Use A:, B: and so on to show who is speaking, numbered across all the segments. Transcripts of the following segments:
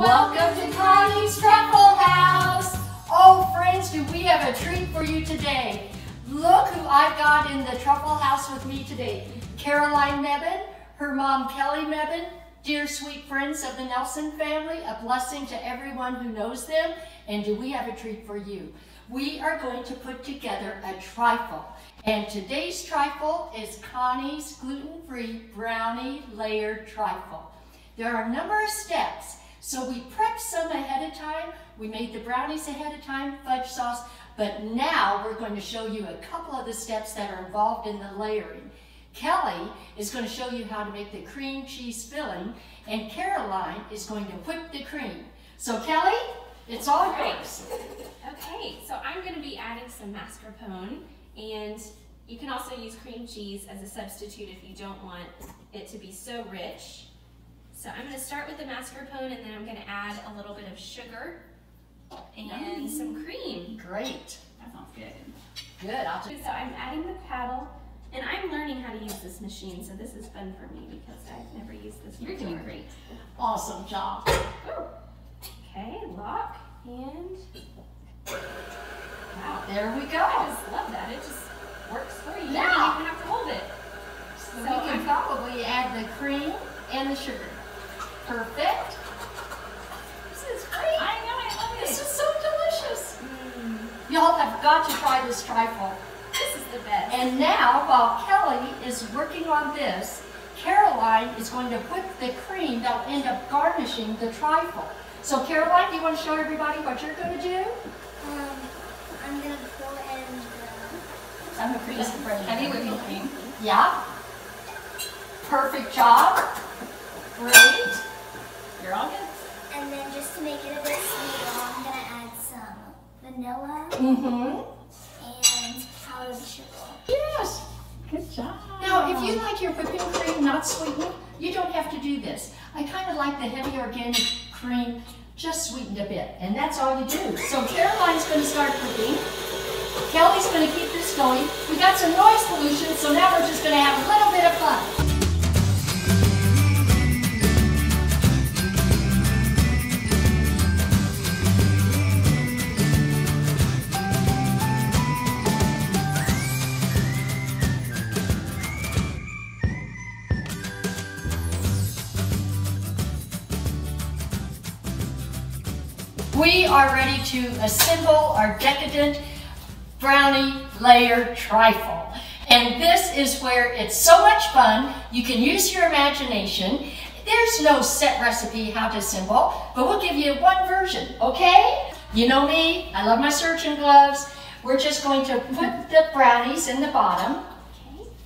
A: Welcome to Connie's Truffle House. Oh, friends, do we have a treat for you today. Look who I've got in the Truffle House with me today. Caroline Mebane, her mom Kelly Mebane, dear sweet friends of the Nelson family, a blessing to everyone who knows them, and do we have a treat for you. We are going to put together a trifle, and today's trifle is Connie's gluten-free brownie layered trifle. There are a number of steps, so we prepped some ahead of time. We made the brownies ahead of time, fudge sauce, but now we're going to show you a couple of the steps that are involved in the layering. Kelly is going to show you how to make the cream cheese filling, and Caroline is going to whip the cream. So Kelly, it's all yours.
B: Okay, so I'm going to be adding some mascarpone, and you can also use cream cheese as a substitute if you don't want it to be so rich. So I'm going to start with the mascarpone, and then I'm going to add a little bit of sugar and
A: Yummy.
B: some cream.
A: Great.
B: That sounds good.
A: Good. I'll just
B: So I'm adding the paddle, and I'm learning how to use this machine, so this is fun for me because I've never used this
C: You're
B: before.
C: doing great.
A: awesome job.
B: Ooh. Okay, lock, and wow.
A: There we go.
B: I just love that. It just works for you.
A: Yeah.
B: You don't even have to hold it.
A: So we can probably add the cream and the sugar. Perfect. This is great.
C: I know, I love
A: This is so delicious.
B: Mm,
A: Y'all have got to try this trifle.
B: this is the best.
A: And now, while Kelly is working on this, Caroline is going to whip the cream that will end up garnishing the trifle. So Caroline, do you want to show everybody what you're going to do?
D: Um, I'm gonna pour in the.
C: I'm going to freeze a pretty heavy whipping cream.
A: Yeah. Perfect job. Great.
C: You're all good.
D: And then just to make it a bit sweeter, I'm gonna add some vanilla
A: Mm-hmm.
D: and powdered sugar.
A: Yes.
C: Good job.
A: Now, if you like your whipping cream not sweetened, you don't have to do this. I kind of like the heavy organic cream just sweetened a bit, and that's all you do. So Caroline's going to start whipping. Kelly's going to keep this going. We got some noise pollution, so now we're just going to have a little bit of fun. We are ready to assemble our decadent brownie layer trifle. And this is where it's so much fun. You can use your imagination. There's no set recipe how to assemble, but we'll give you one version, okay? You know me, I love my surgeon gloves. We're just going to put the brownies in the bottom.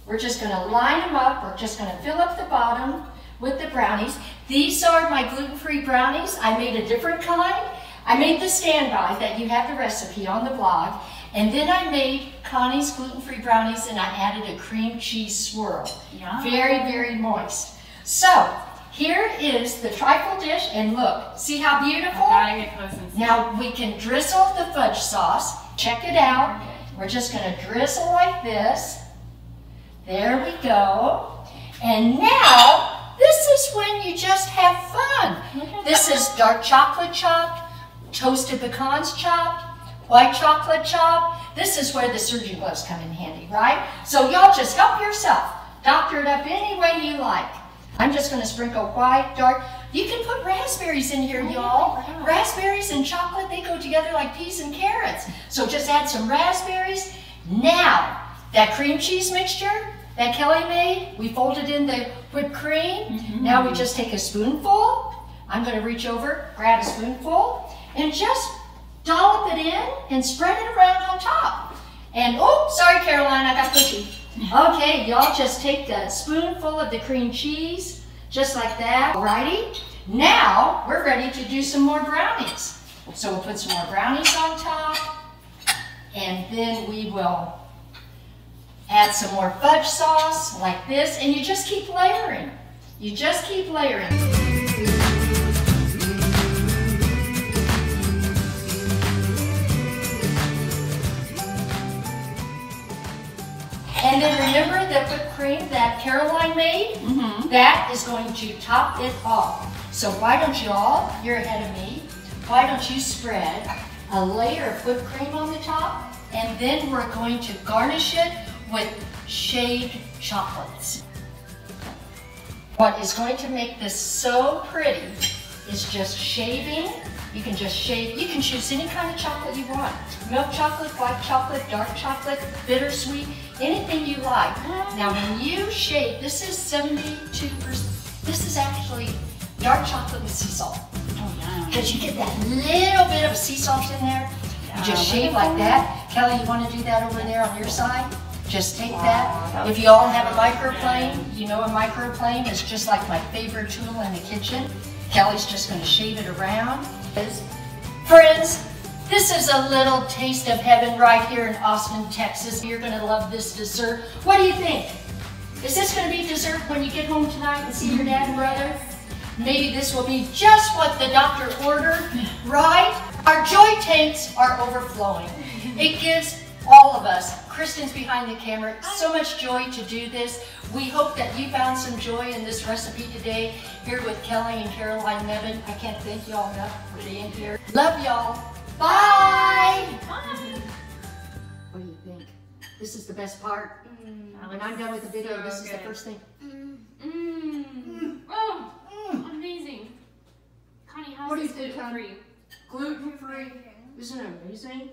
A: We're just gonna line them up. We're just gonna fill up the bottom with the brownies. These are my gluten-free brownies. I made a different kind. I made the standby that you have the recipe on the blog. And then I made Connie's gluten-free brownies and I added a cream cheese swirl.
C: Yum.
A: Very, very moist. So, here is the trifle dish and look, see how beautiful?
C: Gotta get close and see.
A: Now we can drizzle the fudge sauce. Check it out. We're just gonna drizzle like this. There we go. And now, this is when you just have fun. This is dark chocolate chopped, toasted pecans chopped, white chocolate chopped. This is where the surgeon gloves come in handy, right? So y'all just help yourself. Doctor it up any way you like. I'm just gonna sprinkle white, dark. You can put raspberries in here, y'all.
C: Oh,
A: raspberries and chocolate, they go together like peas and carrots. So just add some raspberries. Now, that cream cheese mixture that Kelly made, we folded in the whipped cream. Now we mm-hmm. just take a spoonful. I'm gonna reach over, grab a spoonful, and just dollop it in and spread it around on top. And, oh, sorry Caroline, I got pushy. Okay, y'all just take a spoonful of the cream cheese, just like that. Alrighty, now we're ready to do some more brownies. So we'll put some more brownies on top, and then we will add some more fudge sauce like this, and you just keep layering. You just keep layering. Then remember the whipped cream that Caroline made?
C: Mm-hmm.
A: That is going to top it off. So why don't you all, you're ahead of me, why don't you spread a layer of whipped cream on the top, and then we're going to garnish it with shaved chocolates. What is going to make this so pretty is just shaving. You can just shave, you can choose any kind of chocolate you want. Milk chocolate, white chocolate, dark chocolate, bittersweet, anything you like. Now when you shave, this is 72%, this is actually dark chocolate with sea salt.
C: Oh.
A: Because you get that little bit of sea salt in there. You just shave like that. Kelly, you want to do that over there on your side? Just take that. If you all have a microplane, you know a microplane is just like my favorite tool in the kitchen. Kelly's just going to shave it around. Friends, this is a little taste of heaven right here in Austin, Texas. You're to love this dessert. What do you think? Is this to be dessert when you get home tonight and see your dad and brother? Maybe this will be just what the doctor ordered, right? Our joy tanks are overflowing. It gives all of us, Kristen's behind the camera, so much joy to do this. We hope that you found some joy in this recipe today here with Kelly and Caroline Nevin. I can't thank y'all enough for being here. Love y'all. Bye.
C: Bye.
A: What do you think? This is the best part. Mm. When I'm done with the video,
C: So
A: this is the first thing.
B: Mmm. Oh,
A: Mm.
B: amazing. Connie, how's
A: What do you
B: this
A: think,
B: gluten free?
A: Gluten free. Isn't it amazing?